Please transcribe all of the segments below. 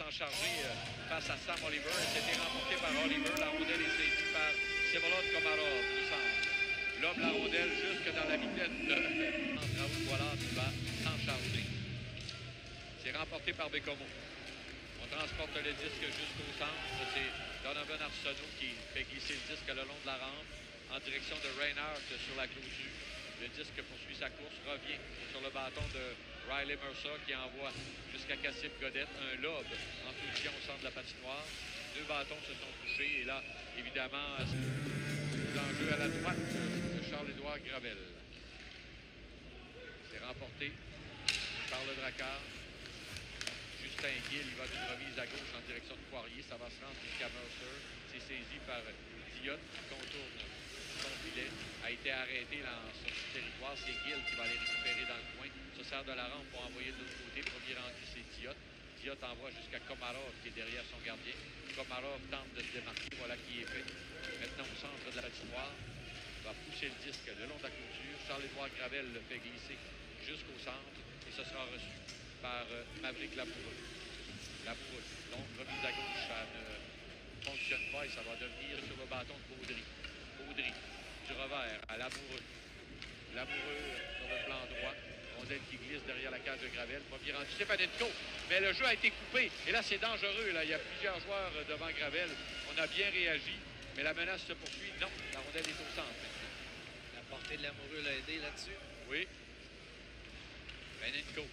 s'en charger euh, face à Sam Oliver. C'était remporté par Oliver. La rondelle est saisie par Sevolod Komarov du centre. L'homme la rondelle jusque dans la vitesse de Raoul Voilà qui va s'en charger. C'est remporté par Bécomo. On transporte le disque jusqu'au centre. C'est Donovan Arsenault qui fait glisser le disque le long de la rampe en direction de Reinhardt sur la clôture. Le disque poursuit sa course, revient sur le bâton de Riley Mercer qui envoie jusqu'à Cassip Godette un lobe en position au centre de la patinoire. Deux bâtons se sont touchés et là, évidemment, l'enjeu à la droite de Charles-Édouard Gravel. C'est remporté par le Dracard. Justin Gill, il va d'une remise à gauche en direction de Poirier. Ça va se rendre jusqu'à Mercer. C'est saisi par Diot qui contourne A été arrêté là, sur ce territoire. C'est Gill qui va aller récupérer dans le coin. Se sert de la rampe pour envoyer de l'autre côté. Premier rendu, c'est Diot. Diot envoie jusqu'à Komarov qui est derrière son gardien. Komarov tente de se démarquer. Voilà qui est fait. Maintenant au centre de la patinoire. Va pousser le disque le long de la clôture. Charles-Édouard Gravel le fait glisser jusqu'au centre. Et ce sera reçu par euh, Maverick Lapoureux. Lapoureux, longue remise à gauche, ça ne fonctionne pas et ça va devenir sur le bâton de Baudry. Baudry, du revers à Lamoureux. Lamoureux sur le plan droit. Rondelle qui glisse derrière la cage de Gravel. Premier rendu, c'est Panetko. Mais le jeu a été coupé. Et là, c'est dangereux. Là. Il y a plusieurs joueurs euh, devant Gravel. On a bien réagi. Mais la menace se poursuit. Non, la rondelle est au centre. La portée de l'amoureux l'a aidé là-dessus? Oui. Benenko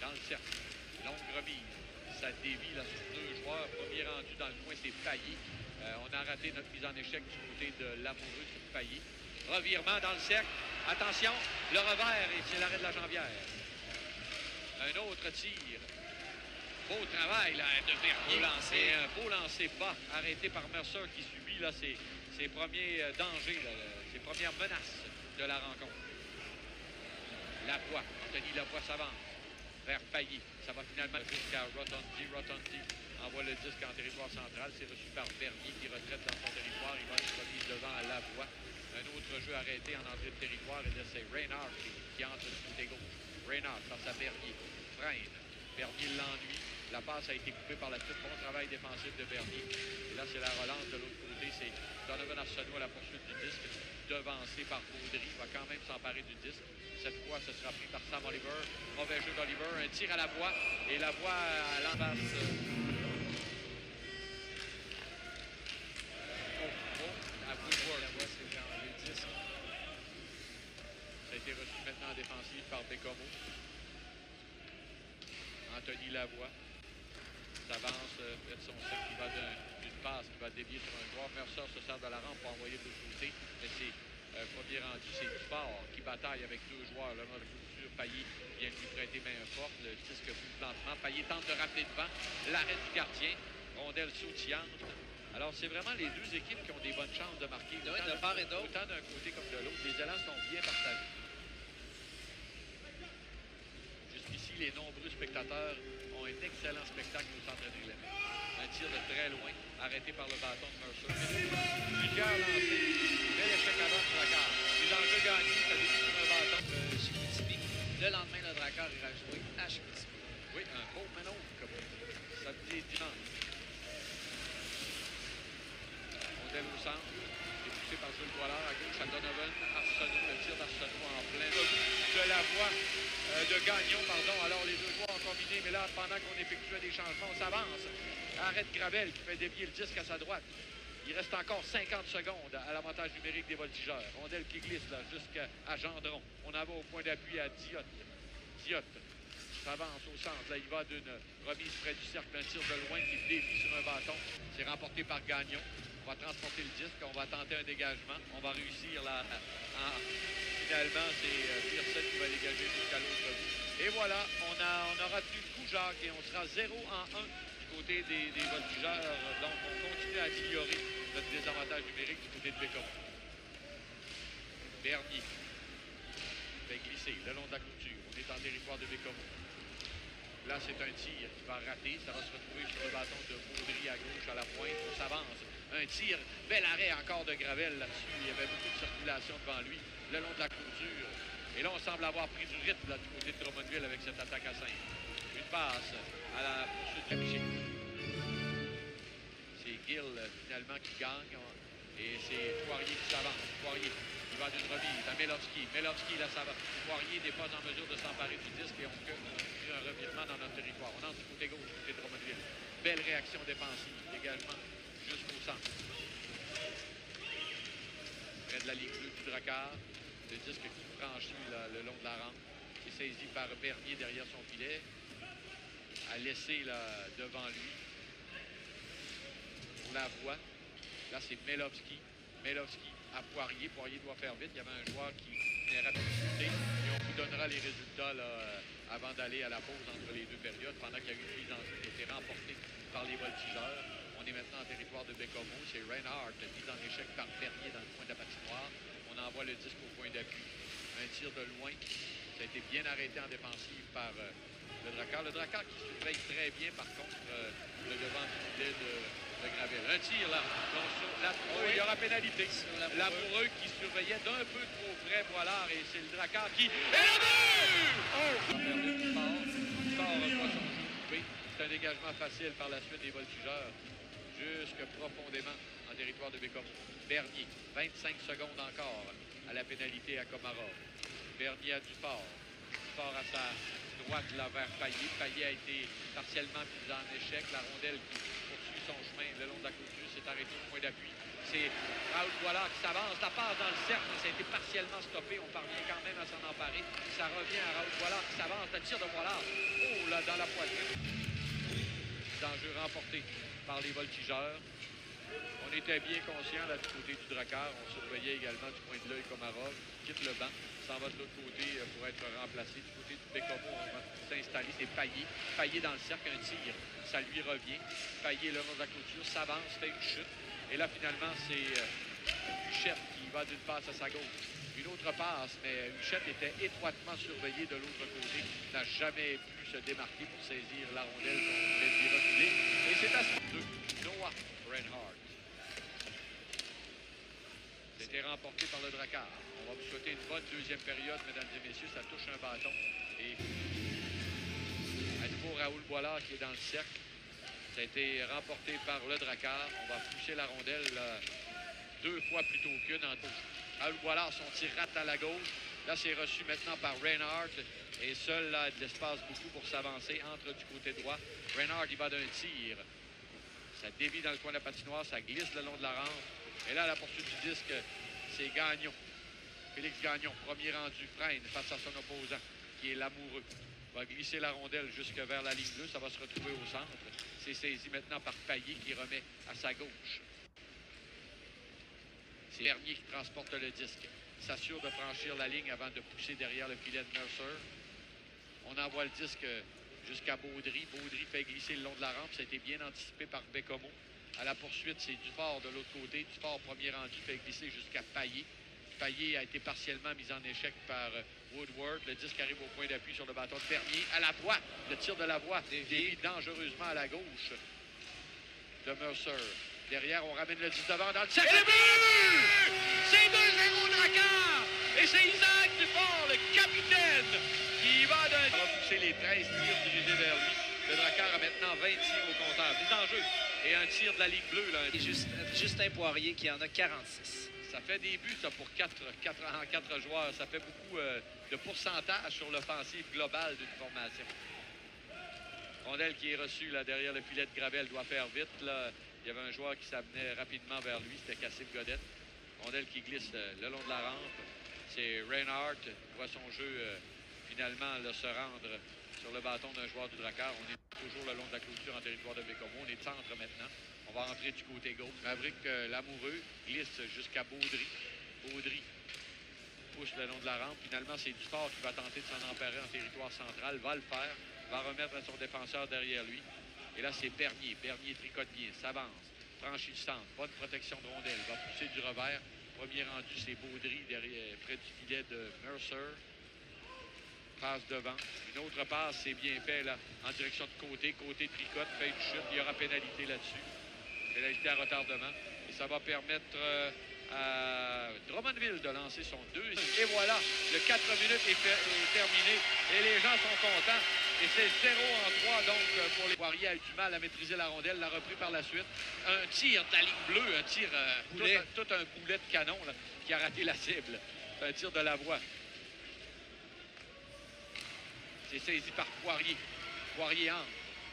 dans le cercle. Longue remise. Ça dévie là, sur deux joueurs. Premier rendu dans le coin, c'est Payet. Euh, on a raté notre mise en échec du côté de l'amoureux sur Payet. Revirement dans le cercle. Attention, le revers et c'est l'arrêt de la jambière. Un autre tir. Beau travail là, de Vernier. Beau lancer. Et un beau lancer bas, arrêté par Mercer qui subit là, ses, ses premiers euh, dangers, là, ses premières menaces de la rencontre. Lavoie, Anthony Lavoie s'avance vers Payet. Ça va finalement jusqu'à Rotondi. Rotondi envoie le disque en territoire central. C'est reçu par Bernier qui retraite dans son territoire. Il va se remise devant à Lavoie. Un autre jeu arrêté en entrée de territoire. Et c'est Reynard qui, qui entre du côté gauche. Reynard face à Bernier. Freine. Bernier l'ennuie. La passe a été coupée par la suite. Bon travail défensif de Bernier. Et là, c'est la relance de l'autre côté. C'est Donovan Arsenault à la poursuite du disque. Devancé par Baudry. Il va quand même s'emparer du disque. Cette fois, ce sera pris par Sam Oliver. Mauvais jeu d'Oliver. Un tir à la voix. Et la voix à l'envers. Oh, oh, à Woodward. La voix, c'est dans le disque. Ça a été reçu maintenant en défensive par Bécomo. Anthony Lavoie s'avance euh, de son cercle qui va d'un- d'une passe qui va dévier sur un joueur. Mercer se sert de la rampe pour envoyer de l'autre côté. Mais c'est euh, premier rendu, c'est Dufort qui bataille avec deux joueurs. Le de la clôture, Payet vient lui prêter main forte. Le disque fout lentement. Payet tente de ramener devant. L'arrêt du gardien. Rondelle sautillante. Alors, c'est vraiment les deux équipes qui ont des bonnes chances de marquer. Oui, de part et d'autre. Autant d'un côté comme de l'autre. Les élans sont bien partagés. Jusqu'ici, les nombreux spectateurs ont un excellent spectacle au centre de. Un tir de très loin, arrêté par le bâton de Mercer. Plusieurs lancés. Bel échec de la carte. Les enjeux gagnés, ça sur un bâton. Euh, Chicoutimi. Le lendemain, le Dracard ira jouer à Chicoutimi. Oui, un beau manœuvre, comme on dit. Samedi et dimanche. Rondelle au centre. C'est poussé par Jules Boilard à gauche à Donovan. Arsenault, le tir d'Arsenault en plein. De la euh, de Gagnon, pardon. Alors les deux joueurs ont combiné, mais là, pendant qu'on effectuait des changements, on s'avance. Arrête Gravel qui fait dévier le disque à sa droite. Il reste encore 50 secondes à l'avantage numérique des voltigeurs. Rondelle qui glisse là jusqu'à Gendron. On en va au point d'appui à Diot. Diot s'avance au centre. Là, il va d'une remise près du cercle, un tir de loin qui dévie sur un bâton. C'est remporté par Gagnon. On va transporter le disque, on va tenter un dégagement. On va réussir là. Finalement, c'est euh, Pearson qui va dégager jusqu'à l'autre bout. Et voilà, on, a, on aura tenu le coup, Jacques, et on sera 0 en 1 du côté des, des voltigeurs. Donc, on continue à améliorer notre désavantage numérique du côté de Bécom. Bernier fait glisser le long de la clôture. On est en territoire de Bécomo. Là, c'est un tir qui va rater. Ça va se retrouver sur le bâton de Baudry à gauche à la pointe. On s'avance. Un tir. Bel arrêt encore de Gravel là-dessus. Il y avait beaucoup de circulation devant lui le long de la clôture. Et là, on semble avoir pris du rythme du côté de Drummondville avec cette attaque à 5. Une passe à la poursuite de Piché. Gill, euh, finalement, qui gagne. Et c'est Poirier qui s'avance. Poirier, il va d'une remise à Melowski. Melowski, là, ça va. Poirier n'est pas en mesure de s'emparer du disque et on fait un revirement dans notre territoire. On entre du côté gauche, du côté de Drummondville. Belle réaction défensive également jusqu'au centre. Près de la ligne bleue du Drakkar. Le disque qui franchit le long de la rampe. Qui est saisi par Bernier derrière son filet. A laissé là, devant lui. On la voit. Là, c'est Melowski. Melowski à Poirier. Poirier doit faire vite. Il y avait un joueur qui venait rapidement et on vous donnera les résultats euh, avant d'aller à la pause entre les deux périodes, pendant qu'il y a eu une mise en jeu qui a été remportée par les voltigeurs. On est maintenant en territoire de Bécomo. C'est Reinhardt, mise en échec par Bernier dans le coin de la patinoire. On envoie le disque au point d'appui. Un tir de loin. Ça a été bien arrêté en défensive par euh, le Drakkar. Le Drakkar qui surveille très bien, par contre, euh, le devant du filet de, de Gravel. Un tir là. Donc, sur la, oh, il y aura pénalité. Lamoureux qui surveillait d'un peu trop près Voilard et c'est le Drakkar qui. Et le but! Oh! C'est un dégagement facile par la suite des voltigeurs. Jusque profondément territoire de Bécom. Bernier, 25 secondes encore à la pénalité à Komarov. Bernier à Duport. Duport à sa droite là vers Payet. Payet a été partiellement mis en échec. La rondelle qui poursuit son chemin le long de la clôture s'est arrêtée au point d'appui. C'est Raoul Boilard qui s'avance. La passe dans le cercle, ça a été partiellement stoppé. On parvient quand même à s'en emparer. Ça revient à Raoul Boilard qui s'avance. Le tir de Boilard. Oh là, dans la poitrine. Danger remporté par les voltigeurs. On était bien conscient du côté du Drakkar. On surveillait également du coin de l'œil Komarov. Quitte le banc. S'en va de l'autre côté euh, pour être remplacé. Du côté du Bécomo, on va s'installer. C'est Payet. Payet dans le cercle, un tir. Ça lui revient. Payet le long de la. S'avance, fait une chute. Et là, finalement, c'est euh, Huchette qui va d'une passe à sa gauche. Une autre passe, mais Huchette était étroitement surveillé de l'autre côté. N'a jamais pu se démarquer pour saisir la rondelle qu'on voulait lui reculer. Et c'est à ce Noah Reinhardt. Remporté par le Drakkar. On va vous souhaiter une bonne deuxième période, mesdames et messieurs. Ça touche un bâton. Et à nouveau, Raoul Boilard qui est dans le cercle. Ça a été remporté par le Drakkar. On va pousser la rondelle euh, deux fois plutôt qu'une en touche. Raoul Boilard, son tir rate à la gauche. Là, c'est reçu maintenant par Reinhardt. Et seul, là, de l'espace beaucoup pour s'avancer entre du côté droit. Reinhardt, il va d'un tir. Ça dévie dans le coin de la patinoire. Ça glisse le long de la rampe. Et là, la poursuite du disque, c'est Gagnon. Félix Gagnon, premier rendu, freine face à son opposant, qui est l'amoureux. Va glisser la rondelle jusque vers la ligne bleue. Ça va se retrouver au centre. C'est saisi maintenant par Payet qui remet à sa gauche. C'est Bernier qui transporte le disque. S'assure de franchir la ligne avant de pousser derrière le filet de Mercer. On envoie le disque jusqu'à Baudry. Baudry fait glisser le long de la rampe. Ça a été bien anticipé par Bécomo. À la poursuite, c'est Dufort de l'autre côté. Dufort, premier rendu, fait glisser jusqu'à Payet. Payet a été partiellement mis en échec par euh, Woodward. Le disque arrive au point d'appui sur le bâton de Bernier. À la droite, le tir de la voie dévie dangereusement à la gauche de Mercer. Derrière, on ramène le 10 devant dans le cercle. C'est 2-0 Drakkar! Et c'est Isaac Dufort, le capitaine, qui va va pousser les 13 tirs dirigés vers lui. Le Drakkar a maintenant 20 tirs au compteur. Mise en jeu. Et un tir de la ligne bleue. Là. Et Juste- Justin Poirier qui en a 46. Ça fait des buts ça, pour 4, en 4 joueurs. Ça fait beaucoup euh, de pourcentage sur l'offensive globale d'une formation. Rondelle qui est reçue là, derrière le filet de Gravel doit faire vite. Là. Il y avait un joueur qui s'amenait rapidement vers lui. C'était Cassif Godette. Rondelle qui glisse euh, le long de la rampe. C'est Reinhardt. voit son jeu euh, finalement là, se rendre sur le bâton d'un joueur du Drakkar. On est toujours le long de la clôture en territoire de Bécomo. On est centre maintenant. On va rentrer du côté gauche. Maverick euh, Lamoureux glisse jusqu'à Baudry. Baudry pousse le long de la rampe. Finalement, c'est Dufort qui va tenter de s'en emparer en territoire central. Va le faire. Va remettre son défenseur derrière lui. Et là, c'est Bernier. Bernier tricote bien. S'avance. Franchit le centre. Bonne protection de rondelle. Va pousser du revers. Premier rendu, c'est Baudry derrière, près du filet de Mercer. Passe devant. Une autre passe, c'est bien fait là, en direction de côté. Côté tricote, fait une chute. Il y aura pénalité là-dessus. Pénalité à retardement. Et ça va permettre euh, à Drummondville de lancer son deuxième. Et voilà, le 4 minutes est, terminé. Et les gens sont contents. Et c'est 0 en 3, donc, pour les Poiriers a eu du mal à maîtriser la rondelle, l'a repris par la suite. Un tir de la ligne bleue, un tir, euh, tout, un, tout un boulet de canon là, qui a raté la cible. Un tir de la voie. C'est saisi par Poirier. Poirier entre.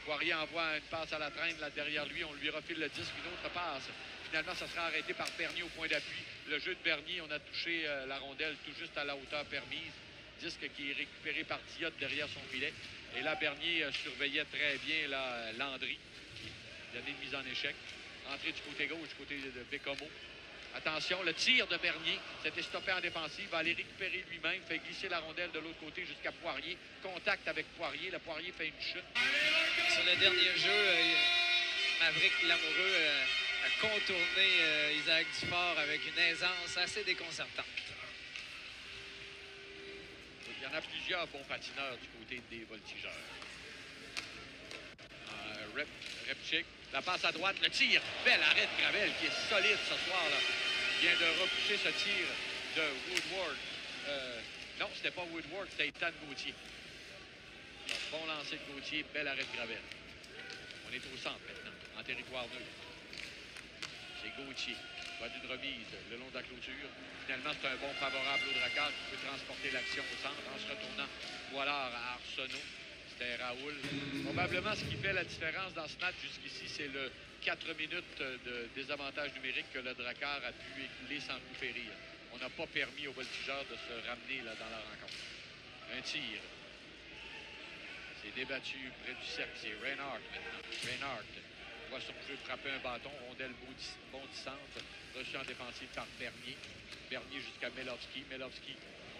Poirier envoie une passe à la traîne là derrière lui. On lui refile le disque, une autre passe. Finalement, ça sera arrêté par Bernier au point d'appui. Le jeu de Bernier, on a touché euh, la rondelle tout juste à la hauteur permise. Disque qui est récupéré par Diot derrière son filet. Et là, Bernier euh, surveillait très bien là, euh, Landry, qui donnait une mise en échec. Entrée du côté gauche, du côté de Bécomo. Attention, le tir de Bernier s'était stoppé en défensive, va aller récupérer lui-même, fait glisser la rondelle de l'autre côté jusqu'à Poirier. Contact avec Poirier. Le Poirier fait une chute. Sur le dernier jeu, euh, Maverick Lamoureux euh, a contourné euh, Isaac Dufort avec une aisance assez déconcertante. Il y en a plusieurs bons patineurs du côté des voltigeurs. Rep, la passe à droite, le tir. Bel arrêt de Gravel qui est solide ce soir-là. Il vient de repousser ce tir de Woodward. Euh, non, c'était pas Woodward, c'était Ethan Gauthier. Bon lancer de Gauthier, bel arrêt de Gravel. On est au centre maintenant, en territoire neutre. C'est Gauthier. Pas d'une remise le long de la clôture. Finalement, c'est un bon favorable au Dracar qui peut transporter l'action au centre en se retournant. Voilà à Arsenault. Raoul. Probablement, ce qui fait la différence dans ce match jusqu'ici, c'est le 4 minutes de désavantage numérique que le Dracar a pu écouler sans coup périr. On n'a pas permis aux voltigeurs de se ramener là, dans la rencontre. Un tir. C'est débattu près du cercle. C'est Reinhardt maintenant. Reinhardt voit son jeu frapper un bâton. Rondelle bondi- bondissante. Reçu en défensive par Bernier. Bernier jusqu'à Melowski. Melowski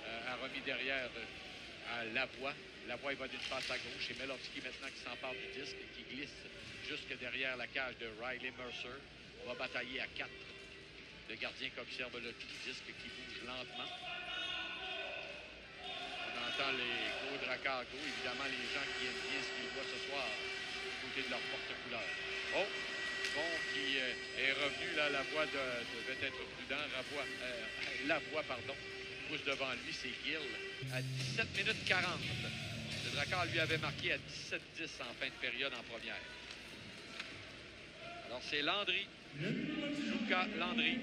euh, a remis derrière euh, à Lavoie. Lavoie, il va d'une passe à gauche. Et Melowski maintenant qui s'empare du disque et qui glisse jusque derrière la cage de Riley Mercer. Va batailler à 4. Le gardien qui observe le disque qui bouge lentement. On entend les gros dracars go. Évidemment, les gens qui aiment bien ce qu'ils voient ce soir du côté de leur porte-couleur. Oh! Bon, qui euh, est revenu là, la voix de, devait être prudent. La voix, euh, la voix, pardon, pousse devant lui, c'est Gill. À 17 minutes 40. Le Dracar lui avait marqué à 17-10 en fin de période en première. Alors c'est Landry. Luca Landry.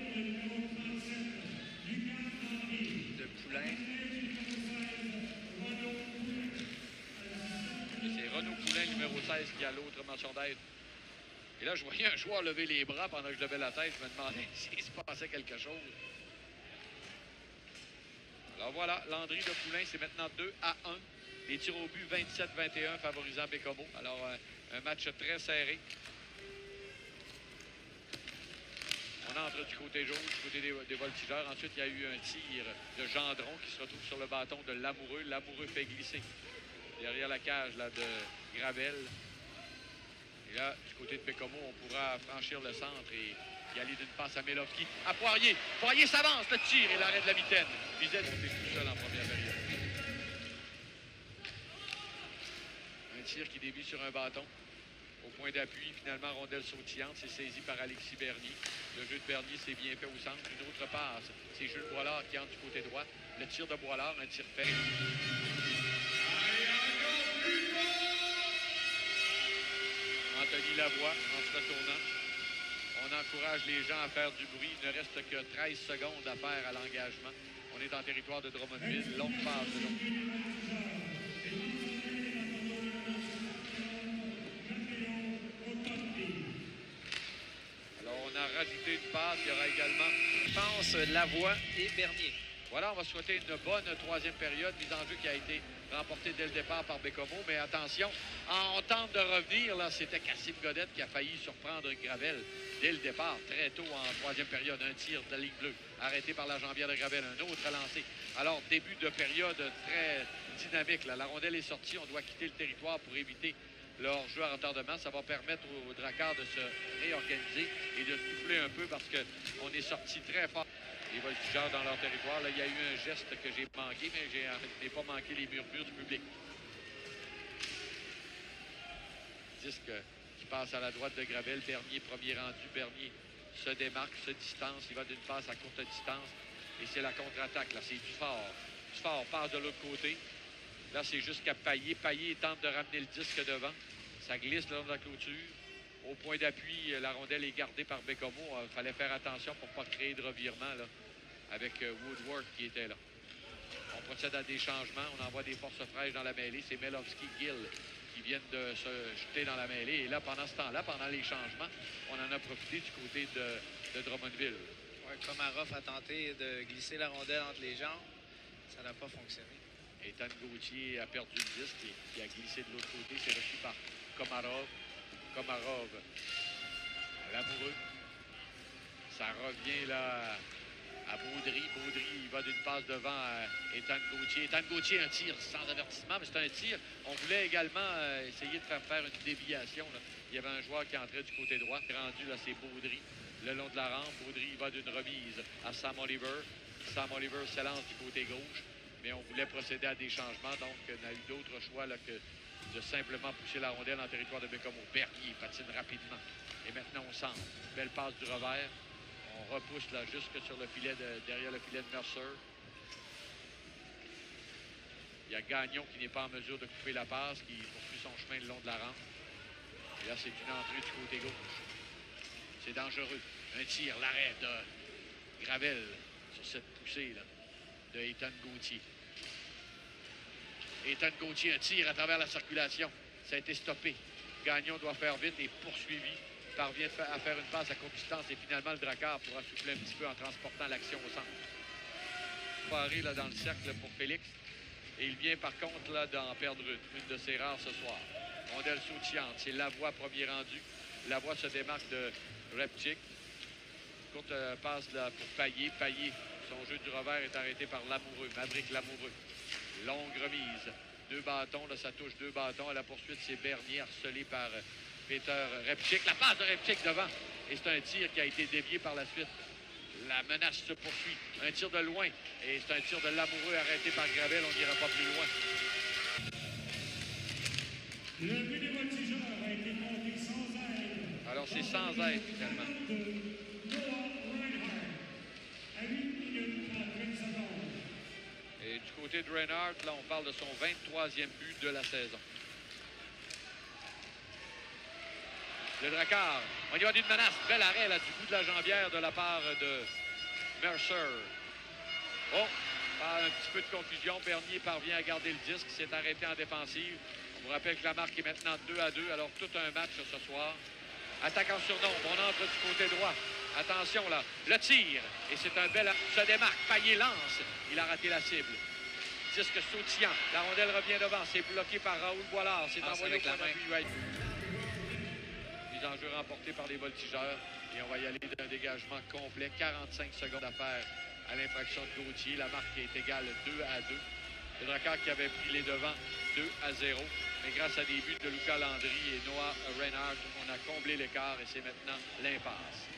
De Poulain. C'est Renaud Poulain, numéro 16, qui a l'autre mention d'aide. Et là, je voyais un joueur lever les bras pendant que je levais la tête. Je me demandais s'il se passait quelque chose. Alors voilà, Landry de Poulain, c'est maintenant 2 à 1. Les tirs au but 27-21 favorisant Bécomo. Alors, euh, un match très serré. On entre du côté jaune, du côté des, voltigeurs. Ensuite, il y a eu un tir de Gendron qui se retrouve sur le bâton de Lamoureux. Lamoureux fait glisser derrière la cage là, de Gravel. Et là, du côté de Bécomo, on pourra franchir le centre et y aller d'une passe à Melowski. À Poirier. Poirier s'avance, le tir et l'arrêt de la mitaine. Bizet était tout seul en première qui dévie sur un bâton. Au point d'appui, finalement, rondelle sautillante. C'est saisi par Alexis Bernier. Le jeu de Bernier, c'est bien fait au centre. Une autre passe. C'est Jules Boilard qui entre du côté droit. Le tir de Boilard, un tir fait. Anthony Lavoie en se retournant. On encourage les gens à faire du bruit. Il ne reste que 13 secondes à faire à l'engagement. On est en territoire de Drummondville. Longue passe de Il y aura également Je pense Lavoie et Bernier. Voilà, on va souhaiter une bonne troisième période. Mise en jeu qui a été remportée dès le départ par Bécomo. Mais attention, on tente de revenir. Là, c'était Cassim Godette qui a failli surprendre Gravel dès le départ, très tôt en troisième période. Un tir de la ligne bleue, arrêté par la jambière de Gravel. Un autre lancé. Alors, début de période très dynamique. La rondelle est sortie. On doit quitter le territoire pour éviter leur jeu à retardement. Ça va permettre aux Dracars de se réorganiser et de souffler un peu parce qu'on est sorti très fort. Les voltigeurs dans leur territoire. Là, il y a eu un geste que j'ai manqué, mais en je n'ai pas manqué les murmures du public. Disque qui passe à la droite de Gravel. Bernier, premier rendu. Bernier se démarque, se distance. Il va d'une passe à courte distance. Et c'est la contre-attaque. Là, c'est du fort. Du fort passe de l'autre côté. Là, c'est jusqu'à Paillé. Paillé tente de ramener le disque devant. Ça glisse le la clôture. Au point d'appui, la rondelle est gardée par Bécomo. Il fallait faire attention pour ne pas créer de revirement avec euh, Woodward qui était là. On procède à des changements. On envoie des forces fraîches dans la mêlée. C'est Melowski Gill qui viennent de se jeter dans la mêlée. Et là, pendant ce temps-là, pendant les changements, on en a profité du côté de, de Drummondville. Ouais, Komarov a tenté de glisser la rondelle entre les jambes. Ça n'a pas fonctionné. Ethan Gauthier a perdu le disque et a glissé de l'autre côté. C'est reçu par Komarov. Komarov, l'amoureux. Ça revient là à Baudry. Baudry, va d'une passe devant à Ethan Gauthier. Ethan Gauthier, un tir sans avertissement, mais c'est un tir. On voulait également euh, essayer de faire faire une déviation. Il y avait un joueur qui entrait du côté droit. Rendu, là, c'est Baudry. Le long de la rampe, Baudry va d'une remise à Sam Oliver. Sam Oliver s'élance du côté gauche, mais on voulait procéder à des changements, donc on n'a eu d'autre choix là, que de simplement pousser la rondelle en territoire de Bécomo. Bernier patine rapidement. Et maintenant, on centre. Belle passe du revers. On repousse là jusque sur le filet de- derrière le filet de Mercer. Il y a Gagnon qui n'est pas en mesure de couper la passe, qui poursuit son chemin le long de la rampe. Et là, c'est une entrée du côté gauche. C'est dangereux. Un tir, l'arrêt de Gravel sur cette poussée-là de Ethan Gauthier. Ethan Gauthier, un tir à travers la circulation. Ça a été stoppé. Gagnon doit faire vite et poursuivi. Parvient à faire une passe à courte distance et finalement le Dracard pourra souffler un petit peu en transportant l'action au centre. Paré dans le cercle pour Félix. Et il vient par contre là d'en perdre une, de ses rares ce soir. Rondelle sautillante, c'est Lavoie premier rendu. Lavoie se démarque de Repchik. Courte euh, passe là pour Paillé. Paillé, son jeu du revers est arrêté par Lamoureux. Maverick Lamoureux. Longue remise. Deux bâtons, là, ça touche deux bâtons. À la poursuite, c'est Bernier harcelé par Peter Repchik. La passe de Repchik devant. Et c'est un tir qui a été dévié par la suite. La menace se poursuit. Un tir de loin. Et c'est un tir de Lamoureux arrêté par Gravel. On n'ira pas plus loin. Le but des voltigeurs a été compté sans aide. Alors, c'est sans aide, finalement. De Reinhardt, là, on parle de son 23e but de la saison. Le Dracard, on y va d'une menace. Bel arrêt là, du bout de la jambière de la part de Mercer. Oh, par un petit peu de confusion, Bernier parvient à garder le disque, s'est arrêté en défensive. On vous rappelle que la marque est maintenant 2 à 2, alors tout un match ce soir. Attaque en surnombre, on entre du côté droit. Attention là, le tir. Et c'est un bel... Se démarque, Payet lance. Il a raté la cible. Disque sautillant. La rondelle revient devant. C'est bloqué par Raoul Boilard. C'est Passe envoyé avec au la main. Mise en jeu remportée par les voltigeurs. Et on va y aller d'un dégagement complet. 45 secondes à faire à l'infraction de Gauthier. La marque est égale 2 à 2. Le Drakkar qui avait pris les devants 2 à 0. Mais grâce à des buts de Lucas Landry et Noah Reinhardt, on a comblé l'écart et c'est maintenant l'impasse.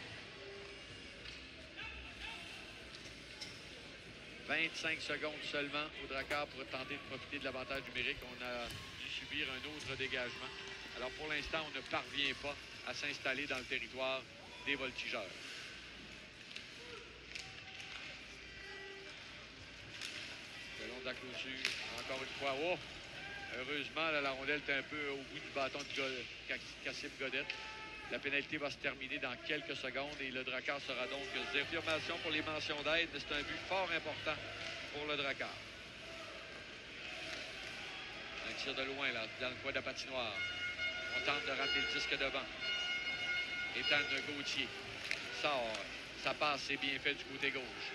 25 secondes seulement au Drakkar pour tenter de profiter de l'avantage numérique. On a dû subir un autre dégagement. Alors pour l'instant, on ne parvient pas à s'installer dans le territoire des voltigeurs. Le long de la clôture, encore une fois. Oh! Heureusement, la rondelle est un peu au bout du bâton de Go- Ca- Cassib Godette. La pénalité va se terminer dans quelques secondes et le Drakkar sera donc zéro. Affirmation pour les mentions d'aide, mais c'est un but fort important pour le Drakkar. Un tir de loin, là, dans le coin de la patinoire. On tente de ramener le disque devant. Ethan Gauthier sort. Ça passe, c'est bien fait du côté gauche.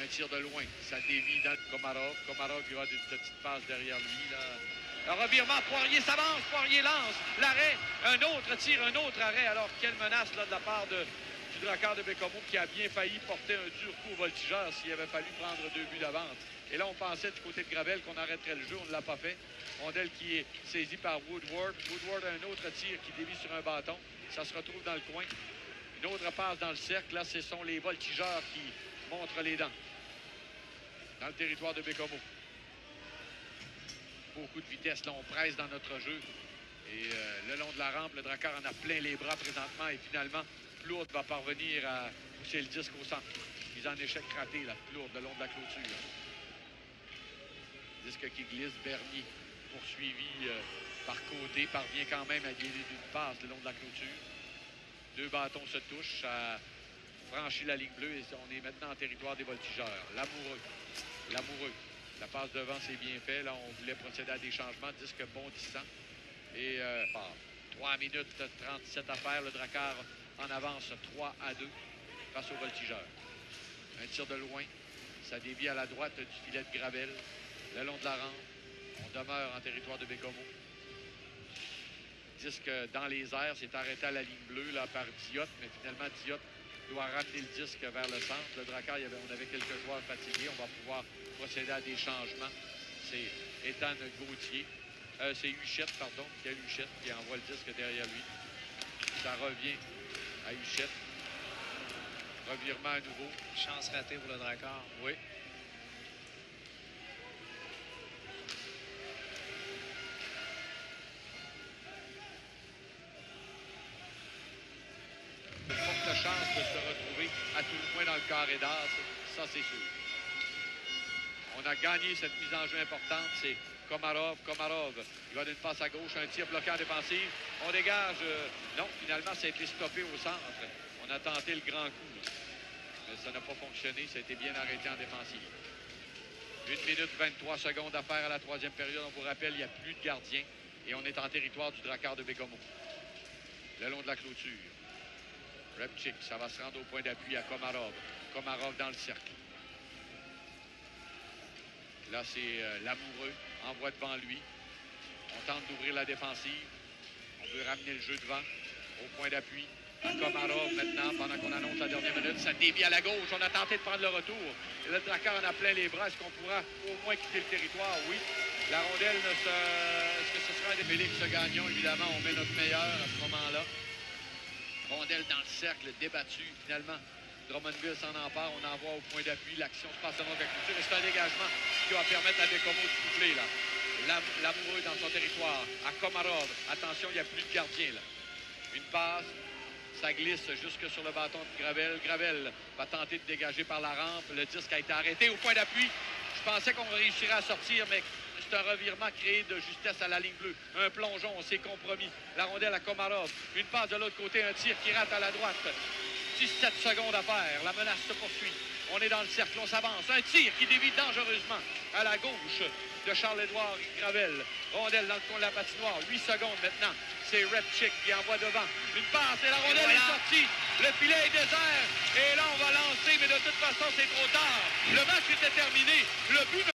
Un tir de loin. Ça dévie dans Komarov. Komarov qui va d'une petite passe derrière lui. Là. Un revirement. Poirier s'avance. Poirier lance. L'arrêt. Un autre tir. Un autre arrêt. Alors, quelle menace de la part de, du Drakkar de Bécomo qui a bien failli porter un dur coup au voltigeur s'il avait fallu prendre deux buts d'avance. Et là, on pensait du côté de Gravel qu'on arrêterait le jeu. On ne l'a pas fait. Rondelle qui est saisie par Woodward. Woodward a un autre tir qui dévie sur un bâton. Ça se retrouve dans le coin. Une autre passe dans le cercle. Là, ce sont les voltigeurs qui montrent les dents dans le territoire de Bécomo. Beaucoup de vitesse. Là, on presse dans notre jeu. Et euh, le long de la rampe, le Drakkar en a plein les bras présentement. Et finalement, Plourde va parvenir à pousser le disque au centre. Mise en échec raté, là, Plourde, le long de la clôture. Disque qui glisse, Bernier poursuivi euh, par côté, parvient quand même à guérir d'une passe le long de la clôture. Deux bâtons se touchent, ça franchit la ligne bleue et on est maintenant en territoire des voltigeurs. L'amoureux, l'amoureux. La passe devant, c'est bien fait. Là, on voulait procéder à des changements. Disque bondissant. Et euh, 3 minutes 37 à faire. Le Drakkar en avance 3 à 2 face aux voltigeurs. Un tir de loin. Ça dévie à la droite du filet de Gravel. Le long de la rampe. On demeure en territoire de Bécomo. Disque dans les airs, c'est arrêté à la ligne bleue là, par Diot, mais finalement Diot doit ramener le disque vers le centre. Le Drakkar, on avait quelques joueurs fatigués. On va pouvoir procéder à des changements. C'est Ethan Gauthier. Euh, c'est Huchette, pardon. Quel Huchette qui envoie le disque derrière lui. Ça revient à Huchette. Revirement à nouveau. Chance ratée pour le Drakkar. Oui. Chance de se retrouver à tout le moins dans le carré d'as, ça c'est sûr. On a gagné cette mise en jeu importante, c'est Komarov, Komarov. Il va d'une passe à gauche, un tir bloqué en défensive. On dégage. euh, non, finalement, ça a été stoppé au centre. On a tenté le grand coup. Mais ça n'a pas fonctionné. Ça a été bien arrêté en défensive. 1 minute 23 secondes à faire à la troisième période. On vous rappelle, il n'y a plus de gardien. Et on est en territoire du Drakkar de Bécomo. Le long de la clôture. Repchik, ça va se rendre au point d'appui à Komarov. Komarov dans le cercle. Là, c'est euh, l'amoureux. Envoie devant lui. On tente d'ouvrir la défensive. On veut ramener le jeu devant. Au point d'appui. À Komarov maintenant, pendant qu'on annonce la dernière minute. Ça dévie à la gauche. On a tenté de prendre le retour. Et le Drakkar en a plein les bras. Est-ce qu'on pourra au moins quitter le territoire? Oui. La rondelle ne se... Est-ce que ce sera un des Félix Gagnon? Évidemment, on met notre meilleur à ce moment-là. Rondelle dans le cercle, débattu. Finalement, Drummondville s'en empare. On envoie au point d'appui. L'action se passe devant la culture. Et c'est un dégagement qui va permettre à Bécomo de souffler. là. L'am- L'amoureux dans son territoire. À Komarov. Attention, il n'y a plus de gardien. là. Une passe. Ça glisse jusque sur le bâton de Gravel. Gravel va tenter de dégager par la rampe. Le disque a été arrêté au point d'appui. Je pensais qu'on réussirait à sortir, mais c'est un revirement créé de justesse à la ligne bleue. Un plongeon, on s'est compromis. La rondelle à Komarov. Une passe de l'autre côté, un tir qui rate à la droite. 17 secondes à faire. La menace se poursuit. On est dans le cercle, on s'avance. Un tir qui dévie dangereusement à la gauche de Charles-Édouard Gravel. Rondelle dans le coin de la patinoire. 8 secondes maintenant. C'est Repchick qui envoie devant. Une passe et la rondelle voilà. est sortie. Le filet est désert. Et là, on va lancer, mais de toute façon, c'est trop tard. Le match était terminé. Le but